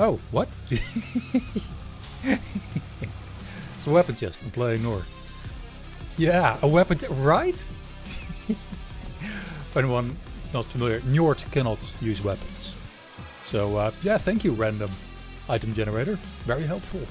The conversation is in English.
Oh, what? it's a weapon chest. I'm playing Yeah, a weapon, right? if anyone not familiar, Njord cannot use weapons. So uh, yeah, thank you, random item generator. Very helpful.